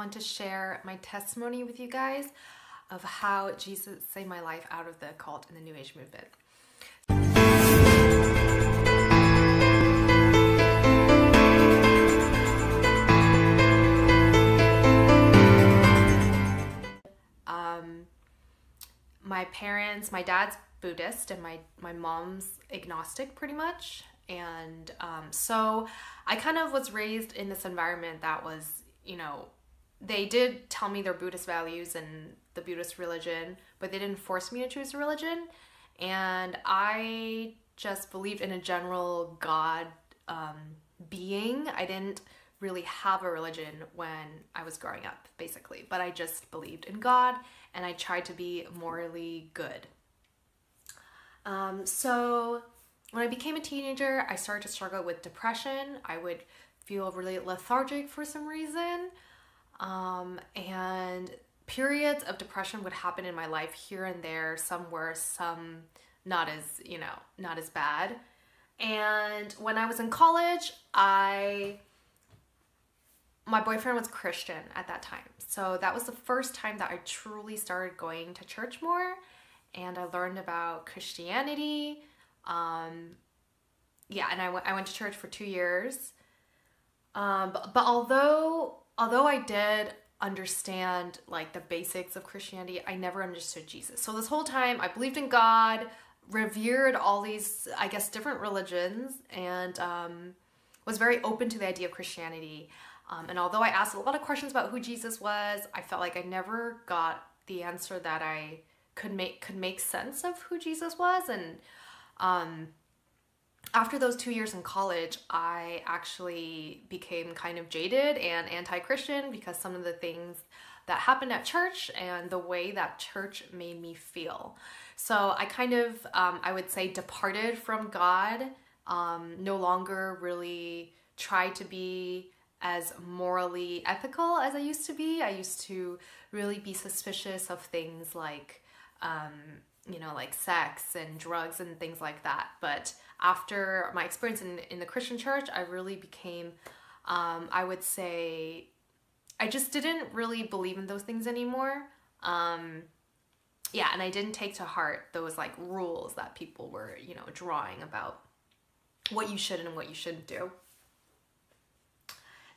want to share my testimony with you guys of how Jesus saved my life out of the occult and the New Age movement. Um, my parents, my dad's Buddhist and my my mom's agnostic, pretty much. And um, so I kind of was raised in this environment that was, you know, they did tell me their Buddhist values and the Buddhist religion, but they didn't force me to choose a religion. And I just believed in a general God um, being. I didn't really have a religion when I was growing up, basically, but I just believed in God and I tried to be morally good. Um, so when I became a teenager, I started to struggle with depression. I would feel really lethargic for some reason. Um, and periods of depression would happen in my life here and there, some worse, some not as, you know, not as bad. And when I was in college, I my boyfriend was Christian at that time. So that was the first time that I truly started going to church more and I learned about Christianity. Um, yeah, and I went I went to church for 2 years. Um, but, but although although I did understand like the basics of Christianity, I never understood Jesus. So this whole time I believed in God, revered all these, I guess, different religions, and um, was very open to the idea of Christianity. Um, and although I asked a lot of questions about who Jesus was, I felt like I never got the answer that I could make could make sense of who Jesus was. And um, after those two years in college, I actually became kind of jaded and anti-Christian because some of the things that happened at church and the way that church made me feel. So I kind of, um, I would say, departed from God. Um, no longer really tried to be as morally ethical as I used to be. I used to really be suspicious of things like, um, you know, like sex and drugs and things like that. But after my experience in, in the Christian church, I really became, um, I would say, I just didn't really believe in those things anymore. Um, yeah, and I didn't take to heart those like rules that people were, you know, drawing about what you should and what you shouldn't do.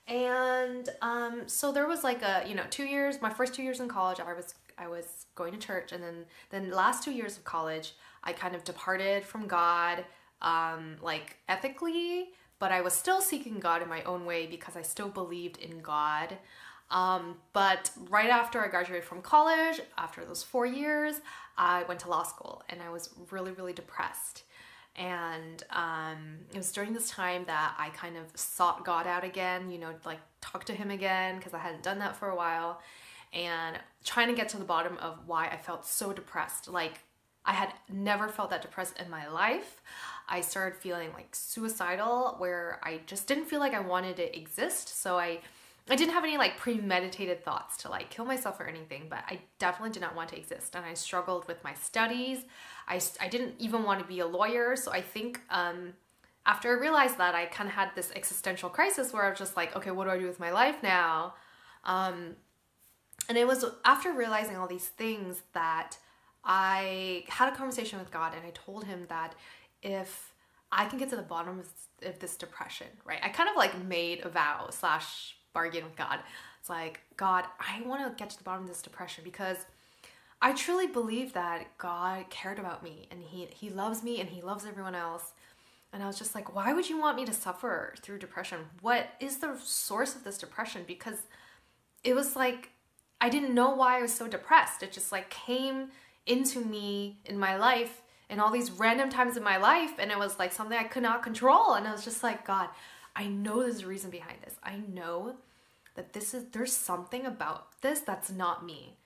And um, so there was like a, you know, two years, my first two years in college, I was I was going to church and then the last two years of college, I kind of departed from God, um, like ethically, but I was still seeking God in my own way because I still believed in God. Um, but right after I graduated from college, after those four years, I went to law school and I was really, really depressed. And um, it was during this time that I kind of sought God out again, you know, like talk to Him again because I hadn't done that for a while, and trying to get to the bottom of why I felt so depressed. Like, I had never felt that depressed in my life. I started feeling like suicidal, where I just didn't feel like I wanted to exist. So I I didn't have any like premeditated thoughts to like kill myself or anything, but I definitely did not want to exist. And I struggled with my studies. I, I didn't even want to be a lawyer. So I think um, after I realized that, I kind of had this existential crisis where I was just like, okay, what do I do with my life now? Um, and it was after realizing all these things that I had a conversation with God and I told him that if I can get to the bottom of, this depression, right? I kind of like made a vow slash bargain with God. It's like, God, I want to get to the bottom of this depression because I truly believe that God cared about me and he he loves me and he loves everyone else. And I was just like, why would you want me to suffer through depression? What is the source of this depression? Because it was like I didn't know why I was so depressed. It just like came into me in my life in all these random times in my life and it was like something I could not control and I was just like, God, I know there's a reason behind this. I know that this is there's something about this that's not me.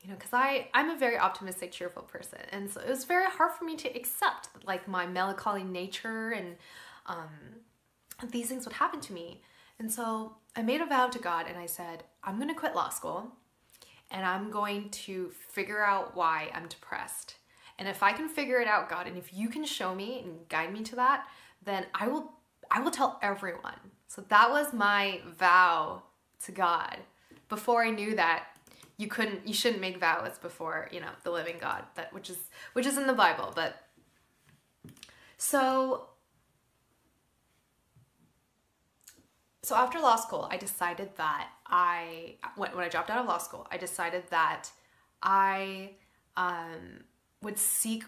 You know, because I I'm a very optimistic, cheerful person, and so it was very hard for me to accept like my melancholy nature and um, these things would happen to me. And so I made a vow to God, and I said I'm going to quit law school, and I'm going to figure out why I'm depressed. And if I can figure it out, God, and if you can show me and guide me to that, then I will I will tell everyone. So that was my vow to God before I knew that you couldn't you shouldn't make vows before, you know, the living God, that which is which is in the Bible, but so so after law school, I decided that I when, when I dropped out of law school, I decided that I um, would seek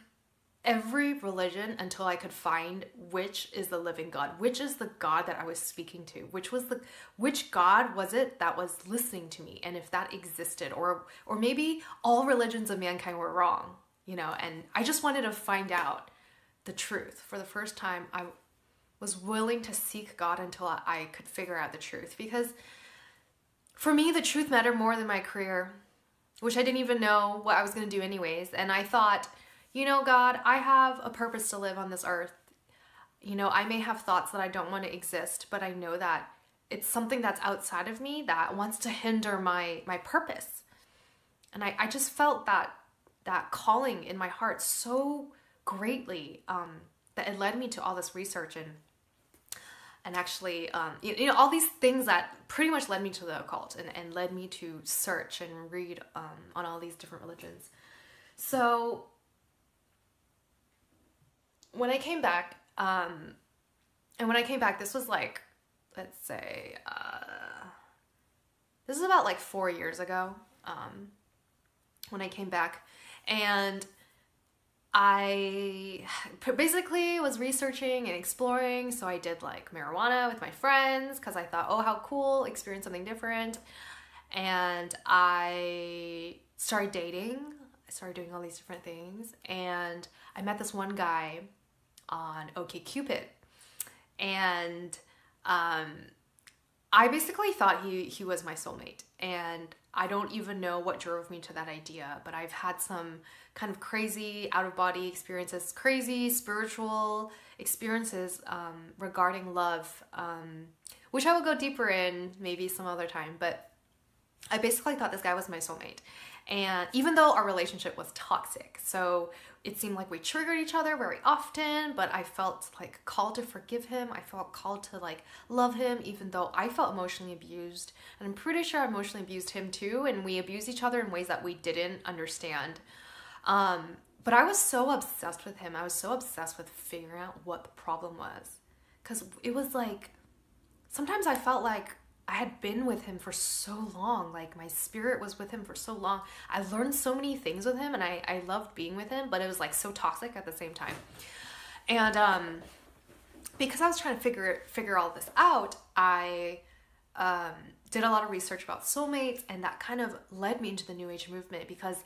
every religion until I could find which is the living God, which is the God that I was speaking to, which was the which God was it that was listening to me, and if that existed, or or maybe all religions of mankind were wrong, you know. And I just wanted to find out the truth for the first time. I was willing to seek God until I could figure out the truth because for me the truth mattered more than my career, which I didn't even know what I was going to do anyways. And I thought you know, God, I have a purpose to live on this earth. You know, I may have thoughts that I don't want to exist, but I know that it's something that's outside of me that wants to hinder my my purpose. And I, I just felt that that calling in my heart so greatly um, that it led me to all this research and and actually um, you, you, know all these things that pretty much led me to the occult and, and led me to search and read um, on all these different religions so when I came back, um, and when I came back, this was like, let's say, uh, this is about like four years ago um, when I came back. And I basically was researching and exploring. So I did like marijuana with my friends because I thought, oh, how cool, experience something different. And I started dating. I started doing all these different things. And I met this one guy on OkCupid, and um, I basically thought he he was my soulmate, and I don't even know what drove me to that idea, but I've had some kind of crazy out of body experiences, crazy spiritual experiences um, regarding love, um, which I will go deeper in maybe some other time. But I basically thought this guy was my soulmate. And even though our relationship was toxic, so it seemed like we triggered each other very often, but I felt like called to forgive him. I felt called to like love him, even though I felt emotionally abused. And I'm pretty sure I emotionally abused him too. And we abused each other in ways that we didn't understand. Um, but I was so obsessed with him. I was so obsessed with figuring out what the problem was. Because it was like, sometimes I felt like I had been with him for so long. Like my spirit was with him for so long. I learned so many things with him and I, I loved being with him, but it was like so toxic at the same time. And um, because I was trying to figure it, figure all this out, I um, did a lot of research about soulmates and that kind of led me into the new age movement because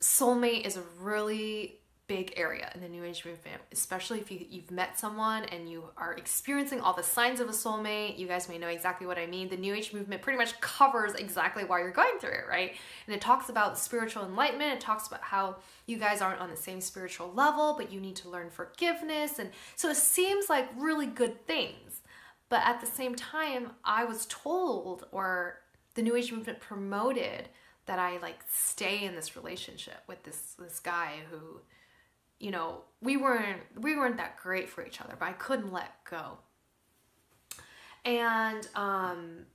soulmate is a really big area in the New Age movement, especially if you, you've met someone and you are experiencing all the signs of a soulmate. You guys may know exactly what I mean. The New Age movement pretty much covers exactly why you're going through it, right? And it talks about spiritual enlightenment. It talks about how you guys aren't on the same spiritual level, but you need to learn forgiveness. And so it seems like really good things. But at the same time, I was told, or the New Age movement promoted, that I like stay in this relationship with this this guy who you know, we weren't we weren't that great for each other, but I couldn't let go. And um,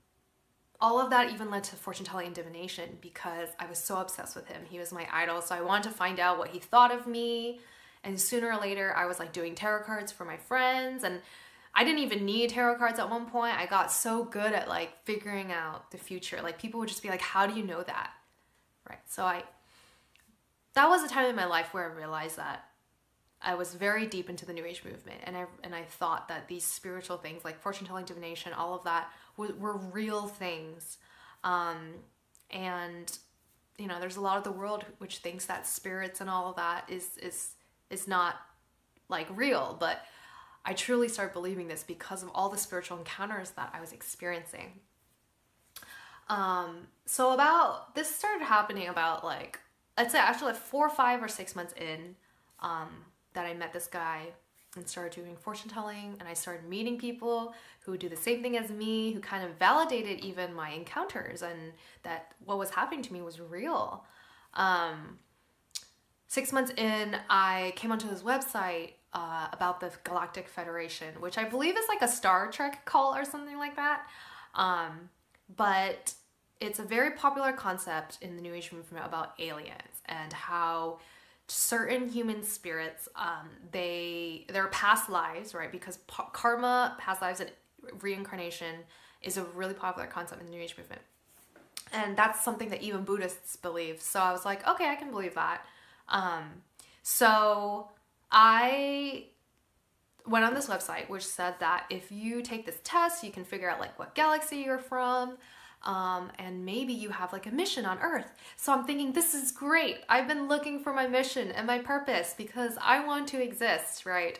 all of that even led to fortune telling and divination because I was so obsessed with him. He was my idol, so I wanted to find out what he thought of me. And sooner or later, I was like doing tarot cards for my friends, and I didn't even need tarot cards at one point. I got so good at like figuring out the future. Like people would just be like, "How do you know that?" Right. So I that was a time in my life where I realized that I was very deep into the New Age movement, and I and I thought that these spiritual things, like fortune telling, divination, all of that, were, were real things. Um, and you know, there's a lot of the world which thinks that spirits and all of that is is is not like real, but I truly started believing this because of all the spiritual encounters that I was experiencing. Um, so about this started happening about like I'd say actually like four, five, or six months in. Um, that I met this guy and started doing fortune telling and I started meeting people who do the same thing as me, who kind of validated even my encounters and that what was happening to me was real. Um, six months in, I came onto this website uh, about the Galactic Federation, which I believe is like a Star Trek call or something like that. Um, but it's a very popular concept in the New Age movement about aliens and how certain human spirits um, they their past lives right? Because karma past lives and reincarnation is a really popular concept in the new age movement. And that's something that even buddhists believe. So i was like okay i can believe that. Um, so i went on this website which said that if you take this test you can figure out like what galaxy you're from um, and maybe you have like a mission on earth. So I'm thinking, this is great. I've been looking for my mission and my purpose because I want to exist, right?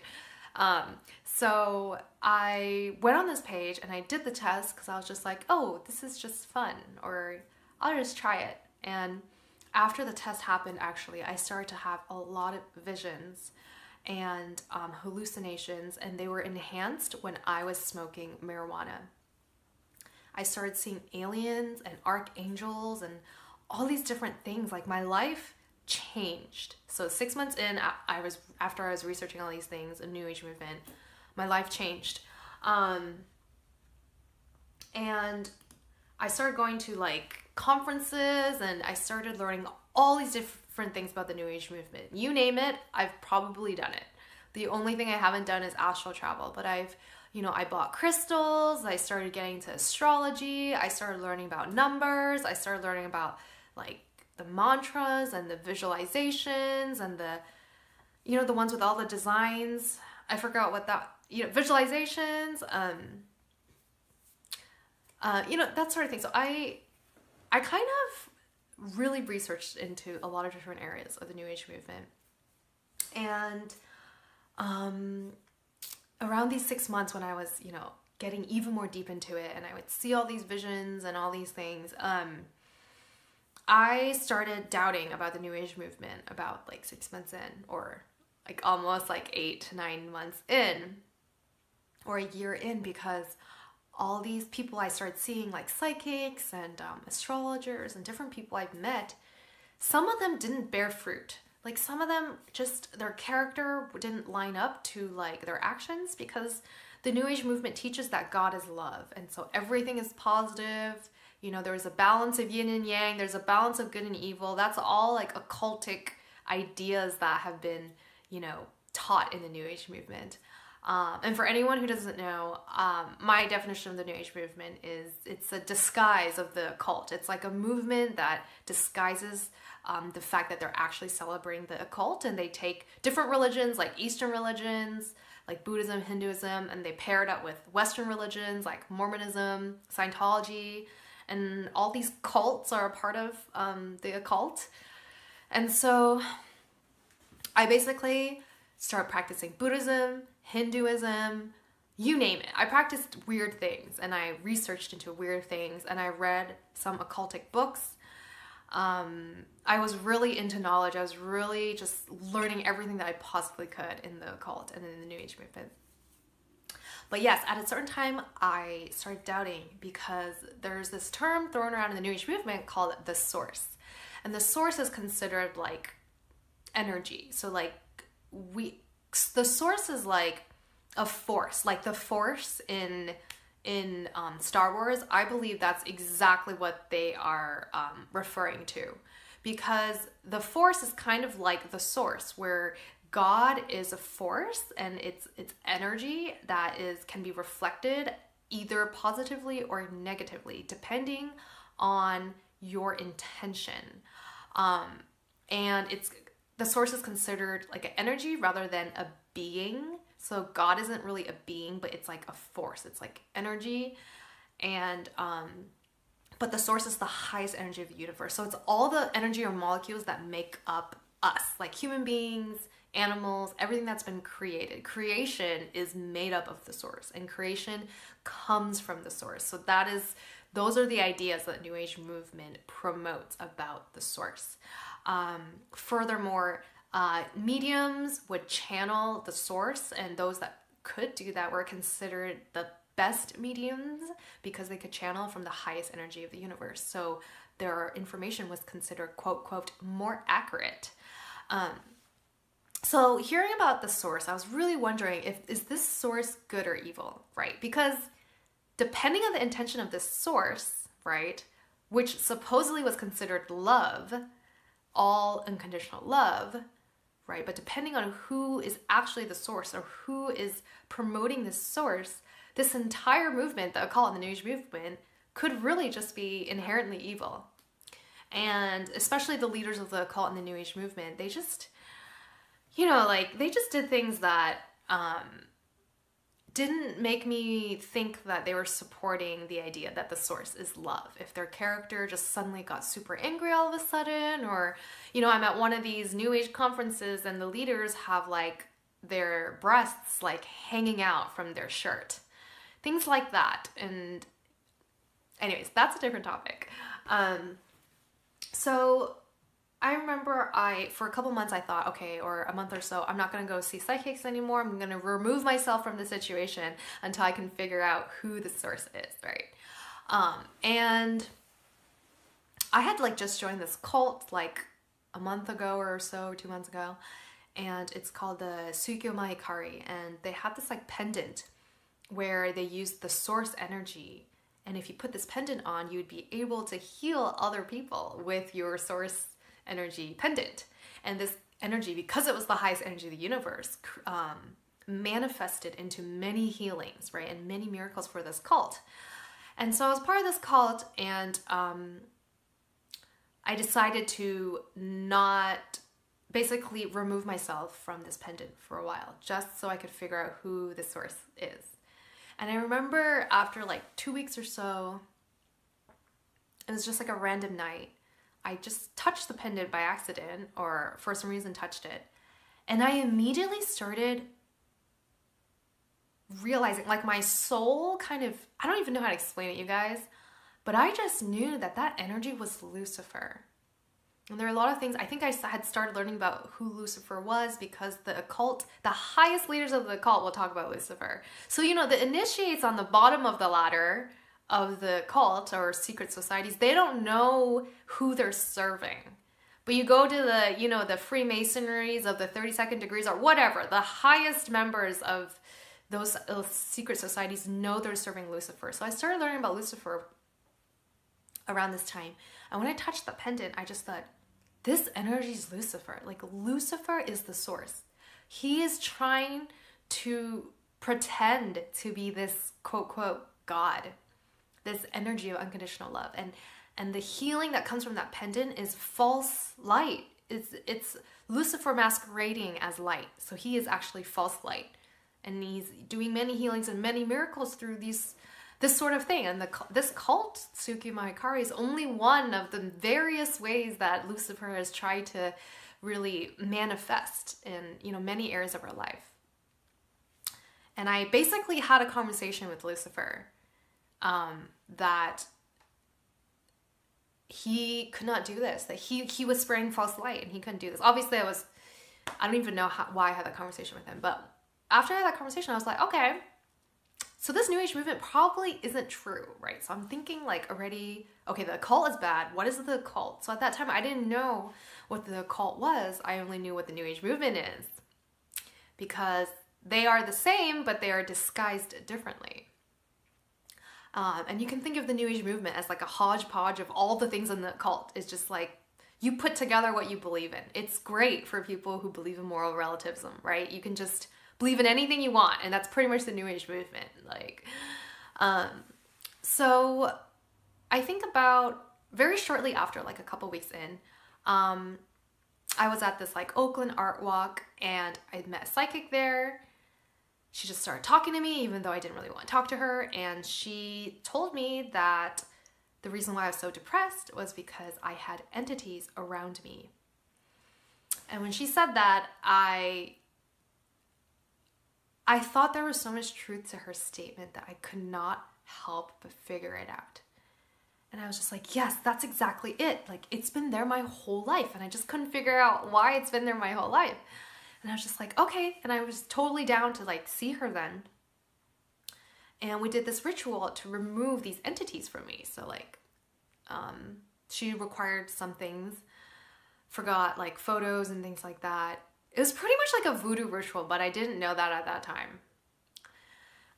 Um, so I went on this page and I did the test because I was just like, oh, this is just fun, or I'll just try it. And after the test happened, actually, I started to have a lot of visions and um, hallucinations, and they were enhanced when I was smoking marijuana. I started seeing aliens and archangels and all these different things. Like my life changed. So six months in, I was after I was researching all these things, a New Age movement, my life changed. Um, and I started going to like conferences and I started learning all these different things about the New Age movement. You name it, I've probably done it. The only thing I haven't done is astral travel, but I've you know, I bought crystals, I started getting into astrology, I started learning about numbers, I started learning about like the mantras and the visualizations and the, you know, the ones with all the designs. I forgot what that, you know, visualizations, um, uh, you know, that sort of thing. So I, I kind of really researched into a lot of different areas of the New Age movement. And um, around these six months when I was, you know, getting even more deep into it and I would see all these visions and all these things, um, I started doubting about the New Age movement about like six months in, or like almost like eight to nine months in, or a year in, because all these people I started seeing, like psychics and um, astrologers and different people I've met, some of them didn't bear fruit like some of them just their character didn't line up to like their actions because the new age movement teaches that god is love. And so everything is positive. You know there's a balance of yin and yang. There's a balance of good and evil. That's all like occultic ideas that have been you know taught in the new age movement um, and for anyone who doesn't know, um, my definition of the New Age movement is it's a disguise of the occult. It's like a movement that disguises um, the fact that they're actually celebrating the occult and they take different religions like Eastern religions, like Buddhism, Hinduism, and they pair it up with Western religions like Mormonism, Scientology, and all these cults are a part of um, the occult. And so I basically start practicing Buddhism, Hinduism, you name it. I practiced weird things and I researched into weird things and I read some occultic books um, I was really into knowledge. I was really just learning everything that I possibly could in the occult and in the New Age movement. But yes, at a certain time, I started doubting because there's this term thrown around in the New Age movement called the source. And the source is considered like energy. So, like, we, the source is like a force, like the force in in um, Star Wars, I believe that's exactly what they are um, referring to. Because the Force is kind of like the source, where God is a force and it's it's energy that is can be reflected either positively or negatively, depending on your intention. Um, and it's the source is considered like an energy rather than a being so God isn't really a being, but it's like a force. It's like energy. And um but the source is the highest energy of the universe. So it's all the energy or molecules that make up us, like human beings, animals, everything that's been created. Creation is made up of the source and creation comes from the source. So that is those are the ideas that New Age movement promotes about the source. Um, furthermore, uh, mediums would channel the source, and those that could do that were considered the best mediums because they could channel from the highest energy of the universe. So their information was considered, quote, quote, more accurate. Um, so hearing about the source, I was really wondering if is this source good or evil, right? Because depending on the intention of this source, right, which supposedly was considered love, all unconditional love, right? But depending on who is actually the source or who is promoting this source, this entire movement, the occult and the New Age movement, could really just be inherently evil. And especially the leaders of the occult and the New Age movement, they just, you know, like they just did things that um, didn't make me think that they were supporting the idea that the source is love. If their character just suddenly got super angry all of a sudden, or, you know, I'm at one of these new age conferences and the leaders have like their breasts like hanging out from their shirt. Things like that. And, anyways, that's a different topic. Um, so I remember I, for a couple months, I thought, okay, or a month or so, I'm not to go see psychics anymore. I'm to remove myself from the situation until I can figure out who the source is, right? Um, and I had like just joined this cult like a month ago or so, two months ago, and it's called the Sukyo Mahikari, and they have this like pendant where they use the source energy and if you put this pendant on, you would be able to heal other people with your source energy pendant. And this energy, because it was the highest energy of the universe, um, manifested into many healings, right? And many miracles for this cult. And so I was part of this cult and um, I decided to not basically remove myself from this pendant for a while, just so I could figure out who the source is. And I remember after like two weeks or so, it was just like a random night. I just touched the pendant by accident or for some reason touched it. And I immediately started realizing, like, my soul kind of, I don't even know how to explain it, you guys, but I just knew that that energy was Lucifer. And there are a lot of things, I think I had started learning about who Lucifer was because the occult, the highest leaders of the occult will talk about Lucifer. So, you know, the initiates on the bottom of the ladder of the cult or secret societies, they don't know who they're serving. But you go to the, you know, the Freemasonries of the 32nd degrees or whatever, the highest members of those uh, secret societies know they're serving Lucifer. So I started learning about Lucifer around this time. And when I touched the pendant, I just thought, this energy is Lucifer. Like Lucifer is the source. He is trying to pretend to be this quote quote God, this energy of unconditional love. And and the healing that comes from that pendant is false light. It's it's Lucifer masquerading as light. So he is actually false light. And he's doing many healings and many miracles through these this sort of thing. And the, this cult, Sukyo Mahikari, is only one of the various ways that Lucifer has tried to really manifest in you know many areas of our life. And I basically had a conversation with Lucifer um, that he could not do this. That he he was spreading false light and he couldn't do this. Obviously, I was I don't even know how, why I had that conversation with him, but after I had that conversation, I was like, okay, so this new age movement probably isn't true, right? So I'm thinking like already, okay, the occult is bad. What is the occult? So at that time, I didn't know what the occult was. I only knew what the new age movement is because they are the same, but they are disguised differently. Um, and you can think of the new age movement as like a hodgepodge of all the things in the cult. It's just like you put together what you believe in. It's great for people who believe in moral relativism, right? You can just believe in anything you want and that's pretty much the new age movement like um so i think about very shortly after like a couple weeks in um i was at this like oakland art walk and i met a psychic there she just started talking to me even though i didn't really want to talk to her and she told me that the reason why i was so depressed was because i had entities around me and when she said that i I thought there was so much truth to her statement that I could not help but figure it out. And I was just like, yes, that's exactly it. Like, it's been there my whole life. And I just couldn't figure out why it's been there my whole life. And I was just like, okay. And I was totally down to like see her then. And we did this ritual to remove these entities from me. So, like, um, she required some things, forgot like photos and things like that. It was pretty much like a voodoo ritual, but I didn't know that at that time.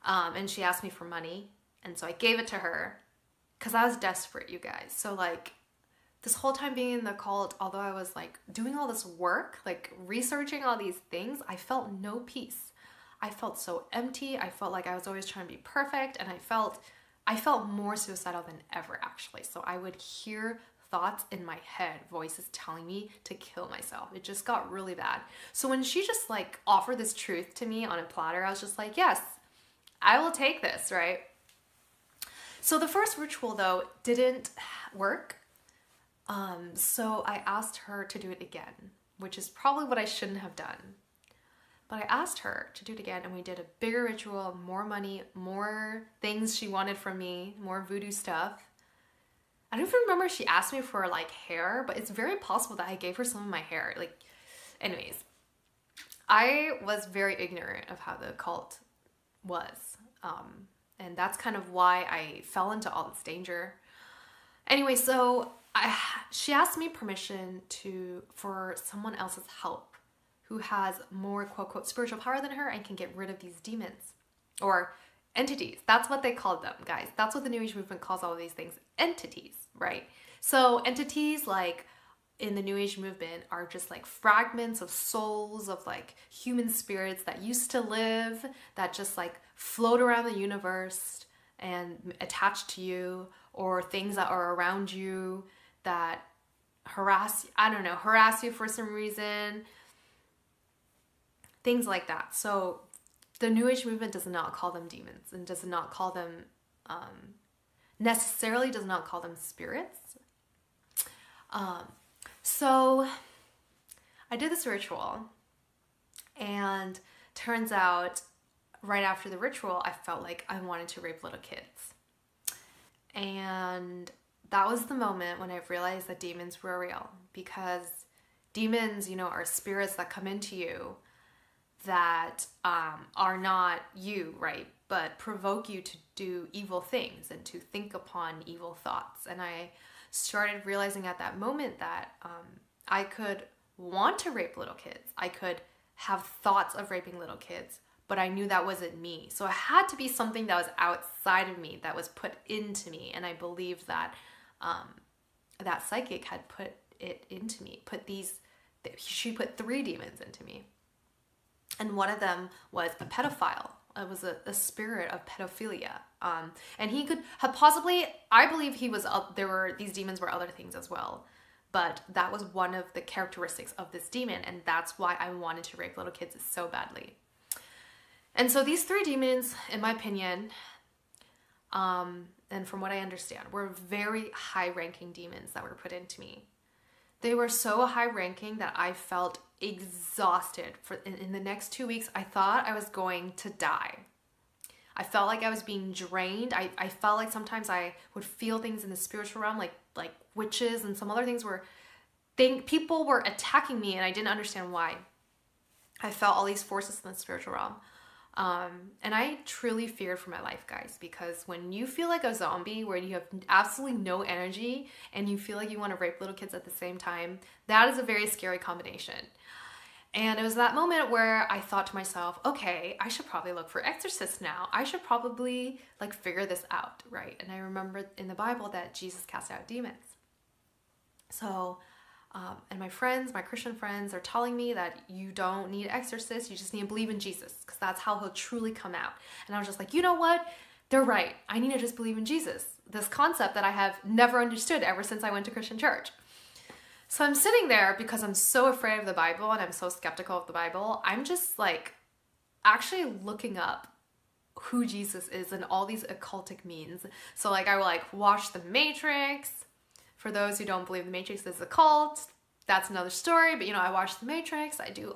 Um, and she asked me for money, and so I gave it to her. because I was desperate, you guys. So, like, this whole time being in the cult, although I was like doing all this work, like researching all these things, I felt no peace. I felt so empty. I felt like I was always trying to be perfect and I felt I felt more suicidal than ever actually. So I would hear thoughts in my head, voices telling me to kill myself. It just got really bad. So when she just like offered this truth to me on a platter, I was just like, "Yes, I will take this," right? So the first ritual though didn't work um, so I asked her to do it again, which is probably what I shouldn't have done. But I asked her to do it again, and we did a bigger ritual, more money, more things she wanted from me, more voodoo stuff. I don't even remember she asked me for like hair, but it's very possible that I gave her some of my hair. Like, anyways, I was very ignorant of how the cult was. Um, and that's kind of why I fell into all this danger. Anyway, so I, she asked me permission to for someone else's help who has more quote quote spiritual power than her and can get rid of these demons or entities. That's what they called them, guys. That's what the New Age movement calls all of these things entities, right? So, entities like in the New Age movement are just like fragments of souls of like human spirits that used to live, that just like float around the universe and attach to you, or things that are around you that harass, I don't know, harass you for some reason, things like that. So the New Age movement does not call them demons and does not call them, um, necessarily does not call them spirits. Um, so I did this ritual and turns out right after the ritual, I felt like I wanted to rape little kids. And that was the moment when I realized that demons were real because demons, you know, are spirits that come into you that um, are not you, right? But provoke you to do evil things and to think upon evil thoughts. And I started realizing at that moment that um, I could want to rape little kids. I could have thoughts of raping little kids, but I knew that wasn't me. So it had to be something that was outside of me, that was put into me. And I believed that um, that psychic had put it into me, put these, she put three demons into me. And one of them was a pedophile. It was a, a spirit of pedophilia. Um, and he could have possibly, I believe he was, up, there were, these demons were other things as well. But that was one of the characteristics of this demon. And that's why I wanted to rape little kids so badly. And so these three demons, in my opinion, um, and from what I understand, were very high ranking demons that were put into me. They were so high ranking that I felt exhausted for in, in the next two weeks. I thought I was going to die. I felt like I was being drained. I, I felt like sometimes I would feel things in the spiritual realm, like like witches and some other things were think people were attacking me and I didn't understand why. I felt all these forces in the spiritual realm. Um, and I truly feared for my life, guys, because when you feel like a zombie where you have absolutely no energy and you feel like you want to rape little kids at the same time, that is a very scary combination. And it was that moment where I thought to myself, okay, I should probably look for exorcists now. I should probably like figure this out, right? And I remember in the Bible that Jesus cast out demons. So um, and my friends, my Christian friends, are telling me that you don't need exorcists, you just need to believe in Jesus because that's how he'll truly come out. And I was just like, you know what? They're right. I need to just believe in Jesus. This concept that I have never understood ever since I went to Christian church. So I'm sitting there because I'm so afraid of the Bible and I'm so skeptical of the Bible. I'm just like actually looking up who Jesus is and all these occultic means. So like I will like watch The Matrix, for those who don't believe the Matrix is a cult, that's another story. But you know, I watch the Matrix. I do,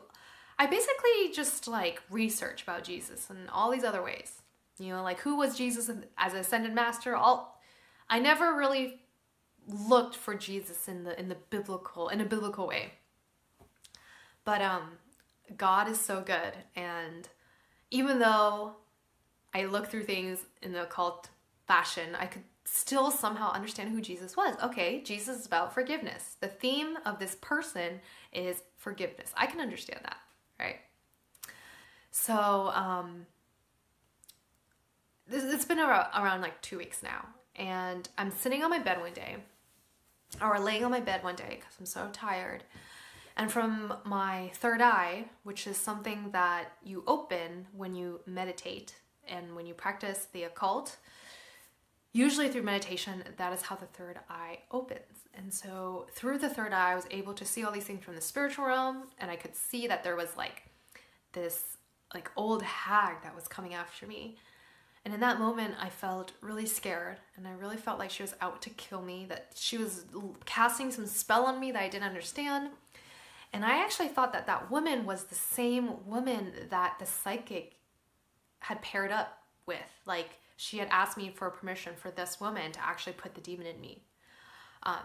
I basically just like research about Jesus and all these other ways. You know, like who was Jesus as ascended master? All, I never really looked for Jesus in the in the biblical in a biblical way. But um, God is so good, and even though I look through things in the occult fashion, I could still somehow understand who Jesus was. Okay, Jesus is about forgiveness. The theme of this person is forgiveness. I can understand that, right? So, um, this, it's been around, around like two weeks now, And I'm sitting on my bed one day, or laying on my bed one day because I'm so tired. And from my third eye, which is something that you open when you meditate and when you practice the occult, usually through meditation, that is how the third eye opens. And so through the third eye, I was able to see all these things from the spiritual realm, and I could see that there was like this like old hag that was coming after me. And in that moment, I felt really scared, and I really felt like she was out to kill me, that she was casting some spell on me that I didn't understand. And I actually thought that that woman was the same woman that the psychic had paired up with. Like, she had asked me for permission for this woman to actually put the demon in me. Um,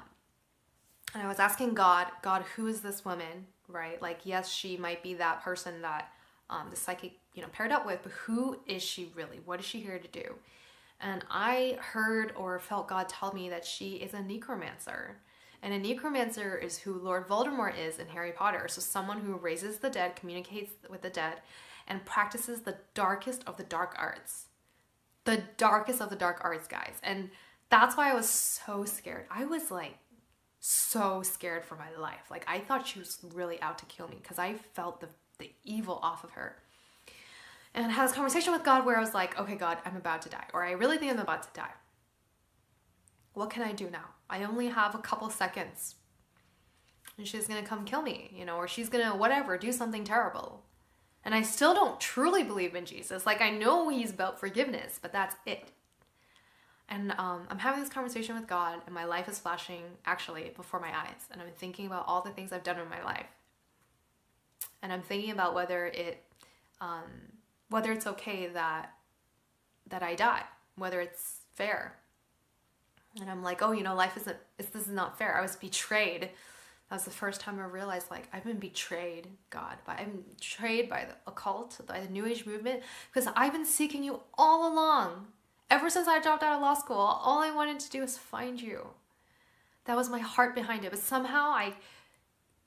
and I was asking God, God, who is this woman? Right? Like, yes, she might be that person that um, the psychic, you know, paired up with, but who is she really? What is she here to do? And I heard or felt God tell me that she is a necromancer. And a necromancer is who Lord Voldemort is in Harry Potter. So someone who raises the dead, communicates with the dead, and practices the darkest of the dark arts the darkest of the dark arts, guys. And that's why I was so scared. I was like so scared for my life. Like I thought she was really out to kill me because I felt the, the evil off of her. And I had this conversation with God where I was like, okay, God, I'm about to die, or I really think I'm about to die. What can I do now? I only have a couple seconds. And she's gonna come kill me, you know, or she's gonna whatever, do something terrible. And I still don't truly believe in Jesus. Like, I know he's about forgiveness, but that's it. And um, I'm having this conversation with God, and my life is flashing actually before my eyes. And I'm thinking about all the things I've done in my life. And I'm thinking about whether it, um, whether it's okay that that I die, whether it's fair. And I'm like, oh, you know, life isn't. This is not fair. I was betrayed that was the first time I realized like I've been betrayed, God, by I'm betrayed by the occult, by the New Age movement, because I've been seeking you all along. Ever since I dropped out of law school, all I wanted to do was find you. That was my heart behind it. But somehow I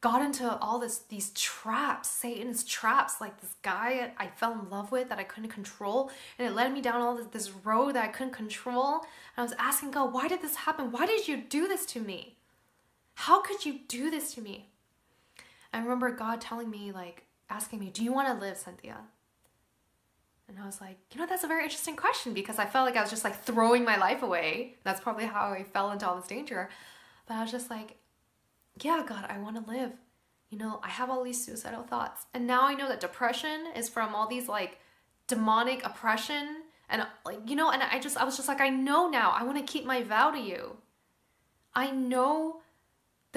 got into all this these traps, Satan's traps, like this guy I fell in love with that I couldn't control, and it led me down all this, this road that I couldn't control. And I was asking God, why did this happen? Why did you do this to me? How could you do this to me? I remember God telling me, like, asking me, Do you want to live, Cynthia? And I was like, You know, that's a very interesting question because I felt like I was just like throwing my life away. That's probably how I fell into all this danger. But I was just like, Yeah, God, I want to live. You know, I have all these suicidal thoughts. And now I know that depression is from all these like demonic oppression and like you know and i just i was just like i know now i want to keep my vow to you i know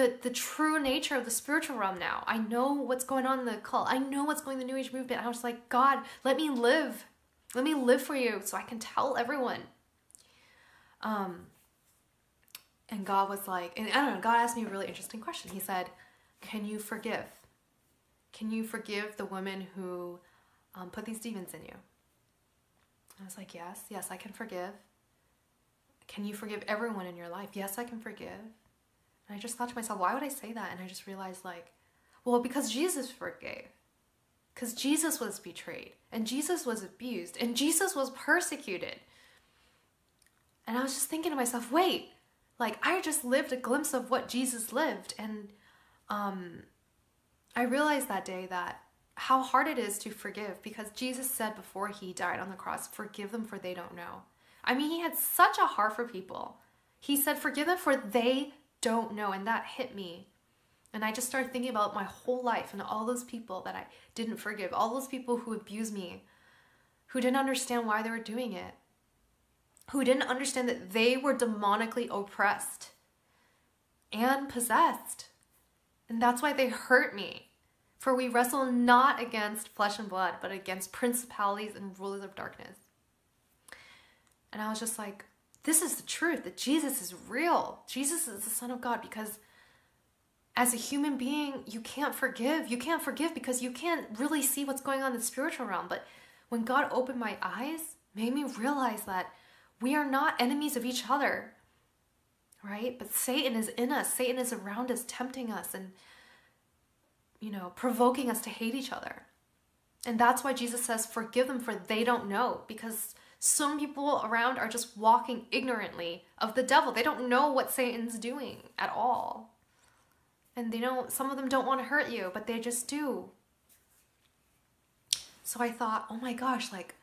the the true nature of the spiritual realm now. I know what's going on in the cult. I know what's going in the New Age movement. I was like, God, let me live. Let me live for you so I can tell everyone. Um and God was like, and I don't know, God asked me a really interesting question. He said, Can you forgive? Can you forgive the woman who um, put these demons in you? I was like, Yes, yes, I can forgive. Can you forgive everyone in your life? Yes, I can forgive. And I just thought to myself, why would I say that? And I just realized, like, well, because Jesus forgave. Because Jesus was betrayed, and Jesus was abused, and Jesus was persecuted. And I was just thinking to myself, wait, like, I just lived a glimpse of what Jesus lived. And um, I realized that day that how hard it is to forgive because Jesus said before he died on the cross, forgive them for they don't know. I mean, he had such a heart for people. He said, forgive them for they don't know. And that hit me. And I just started thinking about my whole life and all those people that I didn't forgive, all those people who abused me, who didn't understand why they were doing it, who didn't understand that they were demonically oppressed and possessed. And that's why they hurt me. For we wrestle not against flesh and blood, but against principalities and rulers of darkness. And I was just like, this is the truth that Jesus is real. Jesus is the Son of God because as a human being, you can't forgive. You can't forgive because you can't really see what's going on in the spiritual realm. But when God opened my eyes, made me realize that we are not enemies of each other, right? But Satan is in us, Satan is around us, tempting us and, you know, provoking us to hate each other. And that's why Jesus says, Forgive them, for they don't know, because Some people around are just walking ignorantly of the devil. They don't know what Satan's doing at all. And they don't, some of them don't want to hurt you, but they just do. So I thought, oh my gosh, like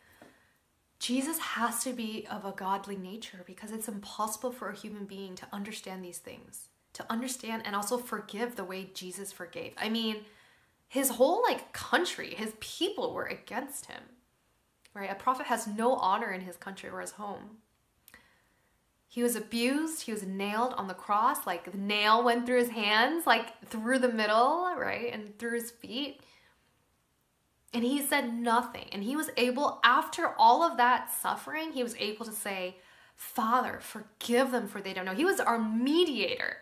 Jesus has to be of a godly nature because it's impossible for a human being to understand these things, to understand and also forgive the way Jesus forgave. I mean, his whole like country, his people were against him. Right? A prophet has no honor in his country or his home. He was abused, he was nailed on the cross, like the nail went through his hands, like through the middle, right? And through his feet. And he said nothing. And he was able, after all of that suffering, he was able to say, Father, forgive them for they don't know. He was our mediator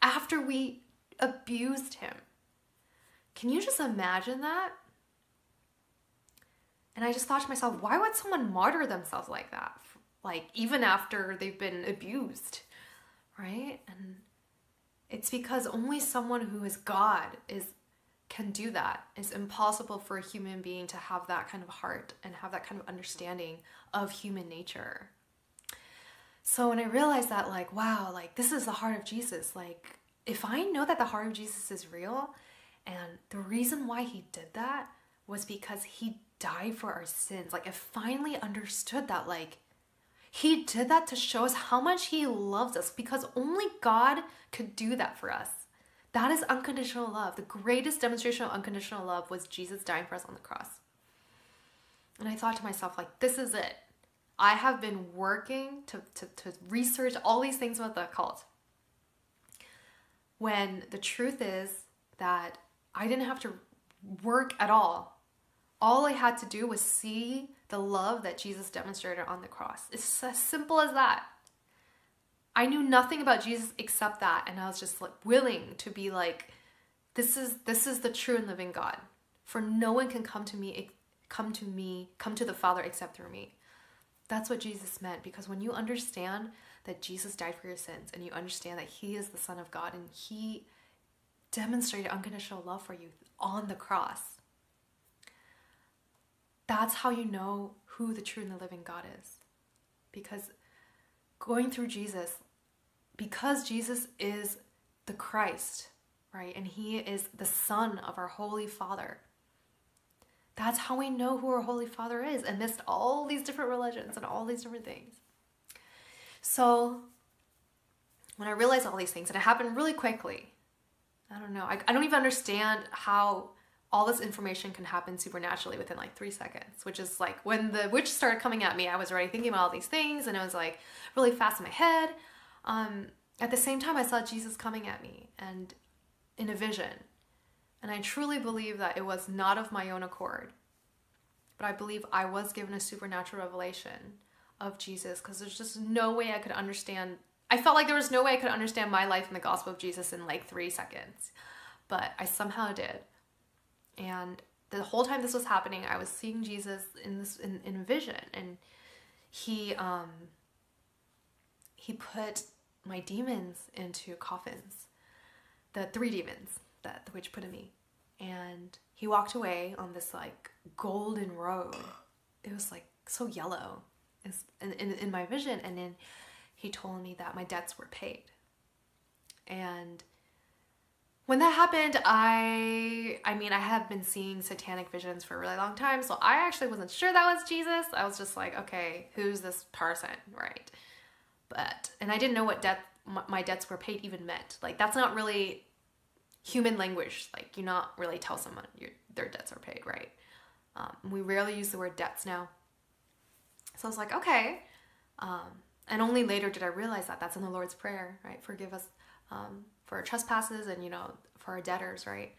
after we abused him. Can you just imagine that? And I just thought to myself, why would someone martyr themselves like that? Like, even after they've been abused, right? And it's because only someone who is God is can do that. It's impossible for a human being to have that kind of heart and have that kind of understanding of human nature. So when I realized that, like, wow, like this is the heart of Jesus, like, if I know that the heart of Jesus is real, and the reason why he did that was because he died for our sins, like, I finally understood that, like, he did that to show us how much he loves us because only God could do that for us. That is unconditional love. The greatest demonstration of unconditional love was Jesus dying for us on the cross. And I thought to myself, like, this is it. I have been working to, to, to research all these things about the occult. When the truth is that I didn't have to work at all. All I had to do was see the love that Jesus demonstrated on the cross. It's as simple as that. I knew nothing about Jesus except that and I was just like willing to be like this is this is the true and living God. For no one can come to me come to me, come to the Father except through me. That's what Jesus meant because when you understand that Jesus died for your sins and you understand that he is the son of God and he demonstrated unconditional love for you on the cross. That's how you know who the true and the living God is. Because going through Jesus because Jesus is the Christ, right? And he is the son of our holy father. That's how we know who our holy father is amidst all these different religions and all these different things. So when I realized all these things, and it happened really quickly, I don't know, I, I don't even understand how all this information can happen supernaturally within like three seconds, which is like when the witch started coming at me, I was already thinking about all these things and it was like really fast in my head. Um, at the same time, I saw Jesus coming at me and in a vision. And I truly believe that it was not of my own accord, but I believe I was given a supernatural revelation of Jesus because there's just no way I could understand. I felt like there was no way I could understand my life in the gospel of Jesus in like three seconds, but I somehow did. And the whole time this was happening, I was seeing Jesus in this in, in vision, and he um he put my demons into coffins, the three demons that the witch put in me. And he walked away on this like golden road. It was like so yellow in, in, in my vision. And then he told me that my debts were paid. And when that happened, I I mean, I have been seeing satanic visions for a really long time, so I actually wasn't sure that was Jesus. I was just like, okay, who's this person, right? but and I didn't know what debt my debts were paid even meant. Like that's not really human language. Like you not really tell someone your their debts are paid, right? Um, we rarely use the word debts now. So I was like, okay. Um, and only later did I realize that that's in the Lord's Prayer, right? Forgive us um, for our trespasses and you know for our debtors, right?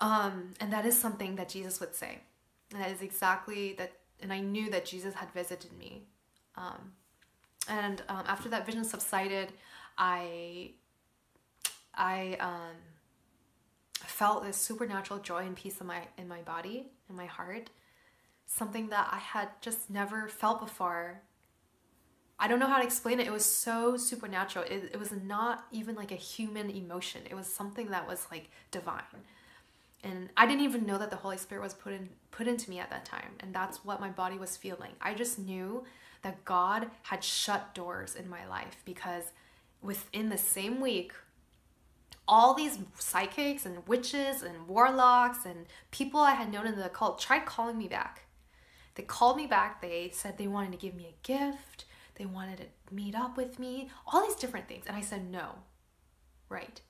Um, and that is something that Jesus would say. And that is exactly that. And I knew that Jesus had visited me. Um, and um, after that vision subsided, I I um, felt this supernatural joy and peace in my in my body, in my heart, something that I had just never felt before. I don't know how to explain it. It was so supernatural. It, it was not even like a human emotion. It was something that was like divine. and I didn't even know that the Holy Spirit was put in put into me at that time, and that's what my body was feeling. I just knew that God had shut doors in my life because within the same week all these psychics and witches and warlocks and people I had known in the occult tried calling me back. They called me back. They said they wanted to give me a gift. They wanted to meet up with me, all these different things. And I said no. Right.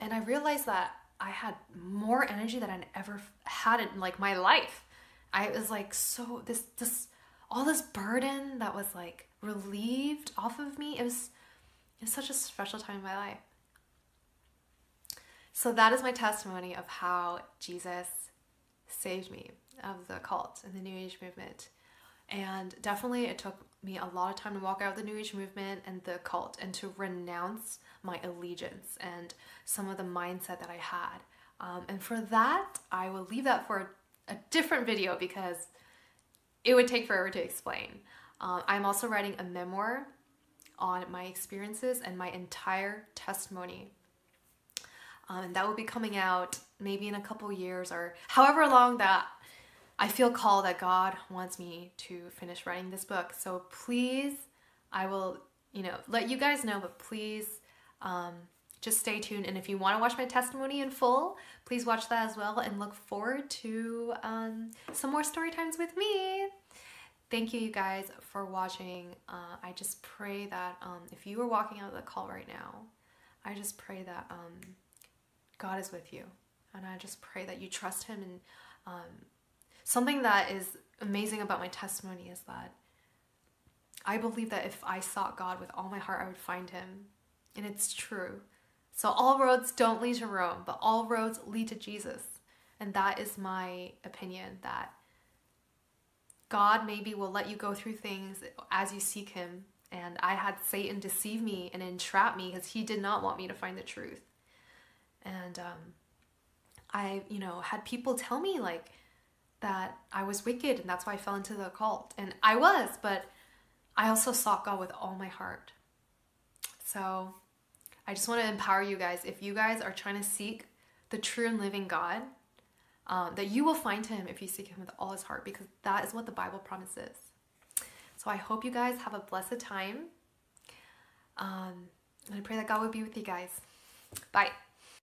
And I realized that I had more energy than I'd ever had in like my life. I was like so this this all this burden that was like relieved off of me. It was it was such a special time in my life. So that is my testimony of how Jesus saved me of the occult and the New Age movement. And definitely it took me a lot of time to walk out of the New Age movement and the occult and to renounce my allegiance and some of the mindset that I had. Um, and for that, I will leave that for a different video because it would take forever to explain. Uh, I'm also writing a memoir on my experiences and my entire testimony. Um, and that will be coming out maybe in a couple years or however long that I feel called that God wants me to finish writing this book. So please, I will, you know, let you guys know, but please um, just stay tuned. And if you want to watch my testimony in full, please watch that as well and look forward to um, some more story times with me. Thank you, you guys, for watching. Uh, I just pray that um, if you are walking out of the occult right now, I just pray that um, God is with you. And I just pray that you trust Him. And um, something that is amazing about my testimony is that I believe that if I sought God with all my heart, I would find Him. And it's true. So all roads don't lead to Rome, but all roads lead to Jesus. And that is my opinion that God maybe will let you go through things as you seek Him. And I had Satan deceive me and entrap me because he did not want me to find the truth. And um, I, you know, had people tell me like that I was wicked and that's why I fell into the occult. And I was, but I also sought God with all my heart. So I just want to empower you guys. If you guys are trying to seek the true and living God, um, that you will find him if you seek him with all his heart because that is what the Bible promises. So I hope you guys have a blessed time. Um, and I pray that God will be with you guys. Bye.